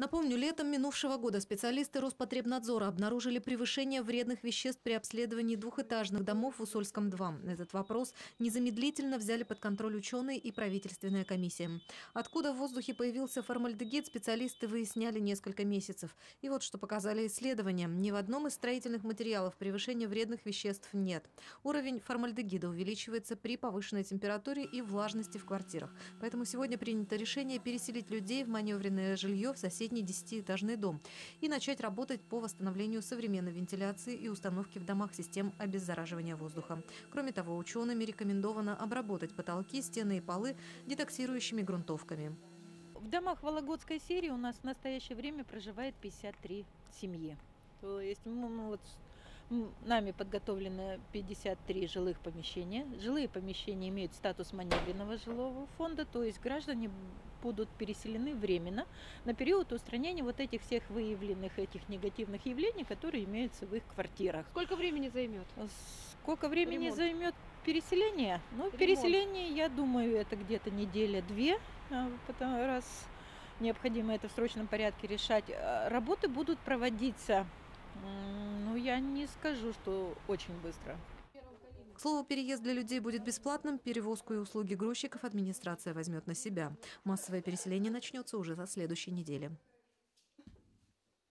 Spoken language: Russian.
Напомню, летом минувшего года специалисты Роспотребнадзора обнаружили превышение вредных веществ при обследовании двухэтажных домов в Усольском-2. Этот вопрос незамедлительно взяли под контроль ученые и правительственная комиссия. Откуда в воздухе появился формальдегид, специалисты выясняли несколько месяцев. И вот что показали исследования. Ни в одном из строительных материалов превышения вредных веществ нет. Уровень формальдегида увеличивается при повышенной температуре и влажности в квартирах. Поэтому сегодня принято решение переселить людей в маневренное жилье в соседние соседний десятиэтажный дом и начать работать по восстановлению современной вентиляции и установке в домах систем обеззараживания воздуха. Кроме того, учеными рекомендовано обработать потолки, стены и полы детоксирующими грунтовками. В домах Вологодской серии у нас в настоящее время проживает 53 семьи. То есть мы вот Нами подготовлено 53 жилых помещения. Жилые помещения имеют статус маневренного жилого фонда, то есть граждане будут переселены временно на период устранения вот этих всех выявленных этих негативных явлений, которые имеются в их квартирах. Сколько времени займет? Сколько времени Ремонт. займет переселение? Ну, Ремонт. переселение, я думаю, это где-то неделя-две, а, потому раз необходимо это в срочном порядке решать. А, Работы будут проводиться ну, я не скажу, что очень быстро. К слову, переезд для людей будет бесплатным, перевозку и услуги грузчиков администрация возьмет на себя. Массовое переселение начнется уже за следующей неделе.